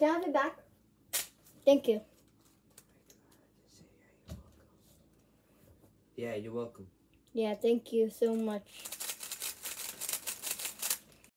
Can I have it back? Thank you. Yeah, you're welcome. Yeah, thank you so much.